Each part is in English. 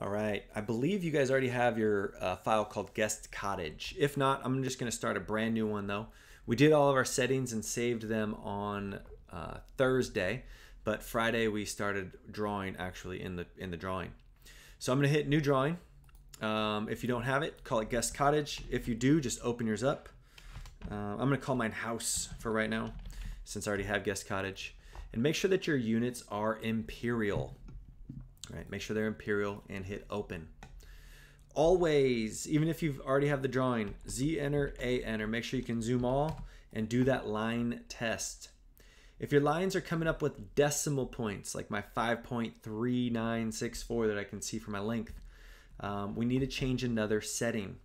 All right. I believe you guys already have your uh, file called guest cottage. If not, I'm just going to start a brand new one though. We did all of our settings and saved them on uh, Thursday, but Friday we started drawing actually in the in the drawing. So I'm to hit new drawing. Um, if you don't have it, call it guest cottage. If you do, just open yours up. Uh, I'm to call mine house for right now, since I already have guest cottage. And make sure that your units are imperial. Right, make sure they're imperial and hit open. Always, even if you've already have the drawing, Z enter, A enter, make sure you can zoom all and do that line test. If your lines are coming up with decimal points, like my 5.3964 that I can see for my length, um, we need to change another setting.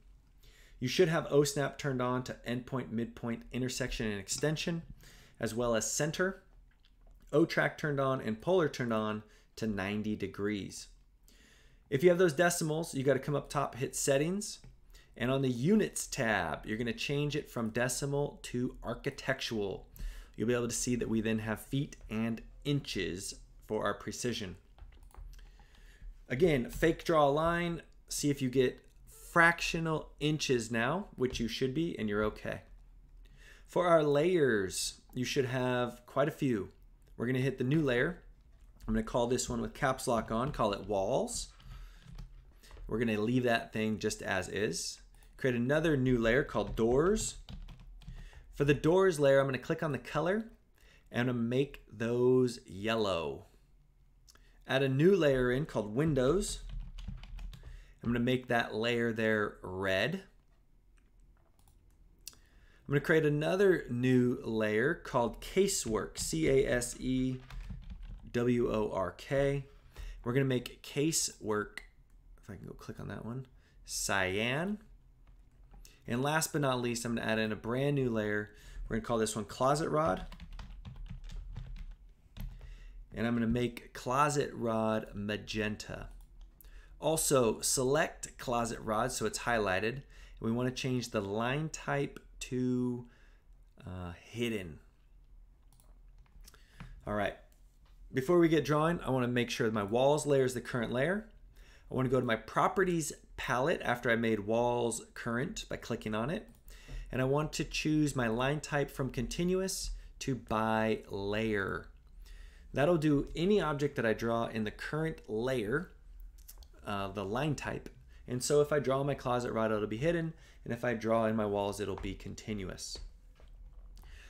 You should have OSNAP turned on to endpoint, midpoint, intersection, and extension, as well as center. O track turned on and polar turned on to 90 degrees. If you have those decimals, you got to come up top, hit settings, and on the units tab, you're going to change it from decimal to architectural. You'll be able to see that we then have feet and inches for our precision. Again, fake draw a line, see if you get fractional inches now, which you should be, and you're okay. For our layers, you should have quite a few. We're going to hit the new layer, I'm going to call this one with caps lock on, call it walls. We're going to leave that thing just as is. Create another new layer called doors. For the doors layer, I'm going to click on the color and I'm going to make those yellow. Add a new layer in called windows. I'm going to make that layer there red. I'm going to create another new layer called casework, C-A-S-E W O R K. We're going to make case work, if I can go click on that one, cyan. And last but not least, I'm going to add in a brand new layer. We're going to call this one closet rod. And I'm going to make closet rod magenta. Also, select closet rod so it's highlighted. We want to change the line type to uh, hidden. All right, before we get drawing, I want to make sure my walls layer is the current layer. I want to go to my properties palette after I made walls current by clicking on it. And I want to choose my line type from continuous to by layer. That'll do any object that I draw in the current layer, uh, the line type. And so if I draw my closet right, it'll be hidden. And if I draw in my walls, it'll be continuous.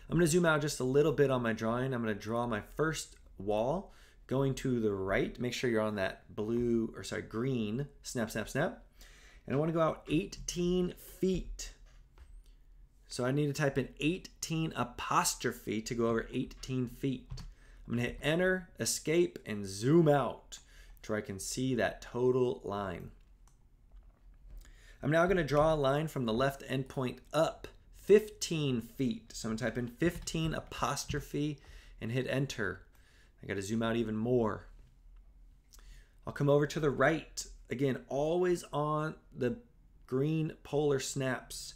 I'm going to zoom out just a little bit on my drawing. I'm going to draw my first wall going to the right make sure you're on that blue or sorry green snap snap snap and I want to go out 18 feet so I need to type in 18 apostrophe to go over 18 feet I'm gonna hit enter escape and zoom out where I can see that total line I'm now going to draw a line from the left endpoint up 15 feet. So I'm going to type in 15 apostrophe and hit enter. I got to zoom out even more. I'll come over to the right. Again, always on the green polar snaps.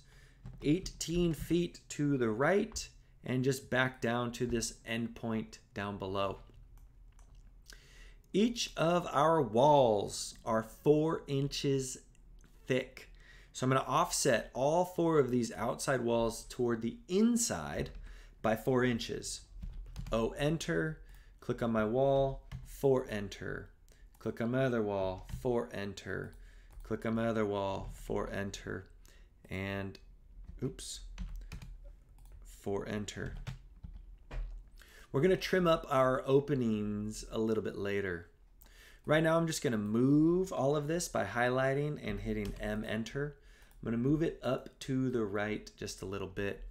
18 feet to the right and just back down to this endpoint down below. Each of our walls are four inches thick. So I'm to offset all four of these outside walls toward the inside by four inches. O enter, click on my wall, four enter. Click on my other wall, four enter. Click on my other wall, four enter. And oops, four enter. We're gonna trim up our openings a little bit later. Right now I'm just gonna move all of this by highlighting and hitting M enter. I'm gonna move it up to the right just a little bit.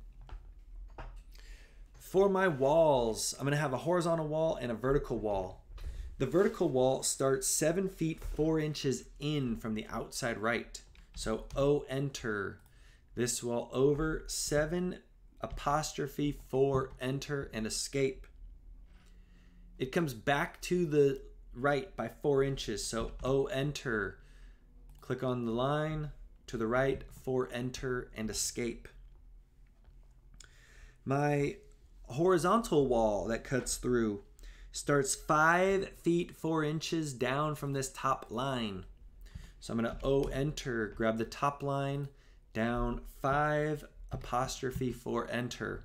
For my walls, I'm gonna have a horizontal wall and a vertical wall. The vertical wall starts seven feet, four inches in from the outside right. So O enter. This wall over seven apostrophe four enter and escape. It comes back to the right by four inches. So O enter. Click on the line to the right, four enter and escape. My horizontal wall that cuts through starts five feet four inches down from this top line. So I'm going to O enter, grab the top line, down 5 apostrophe 4 enter.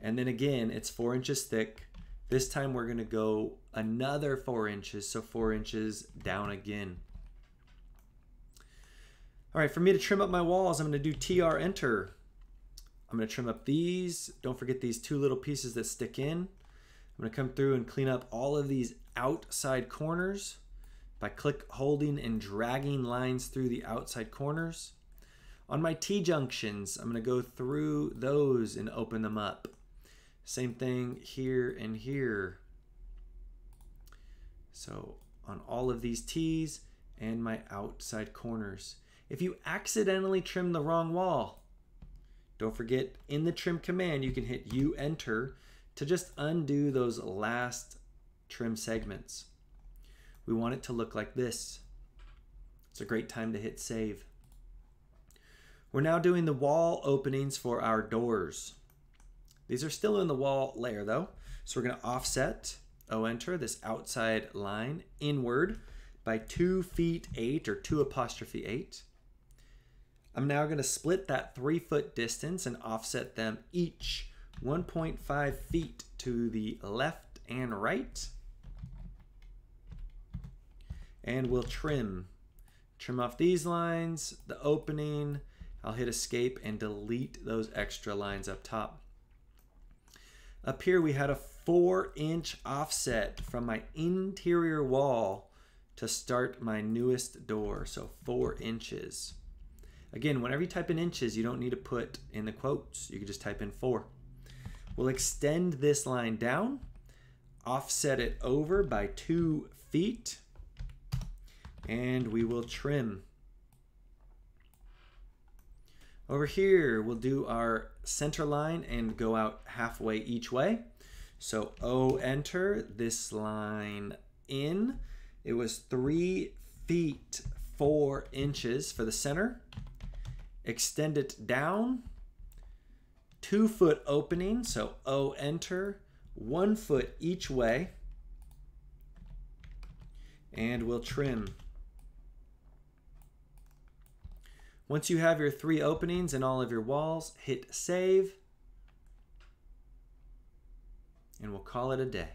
And then again, it's 4 inches thick. This time we're going to go another 4 inches, so 4 inches down again. All right, for me to trim up my walls, I'm going to do TR enter. I'm going to trim up these. Don't forget these two little pieces that stick in. I'm going to come through and clean up all of these outside corners by click holding and dragging lines through the outside corners. On my T-junctions, I'm going to go through those and open them up. Same thing here and here. So on all of these T's and my outside corners. If you accidentally trim the wrong wall, don't forget in the trim command, you can hit U enter to just undo those last trim segments. We want it to look like this. It's a great time to hit save. We're now doing the wall openings for our doors. These are still in the wall layer though. So we're gonna offset, O enter, this outside line inward by two feet eight or two apostrophe eight. I'm now going to split that three foot distance and offset them each 1.5 feet to the left and right. And we'll trim. Trim off these lines, the opening. I'll hit escape and delete those extra lines up top. Up here we had a four inch offset from my interior wall to start my newest door. So four inches. Again, whenever you type in inches, you don't need to put in the quotes. You can just type in four. We'll extend this line down, offset it over by two feet, and we will trim. Over here, we'll do our center line and go out halfway each way. So O enter this line in. It was three feet, four inches for the center extend it down, two foot opening, so O enter, one foot each way, and we'll trim. Once you have your three openings and all of your walls, hit save, and we'll call it a day.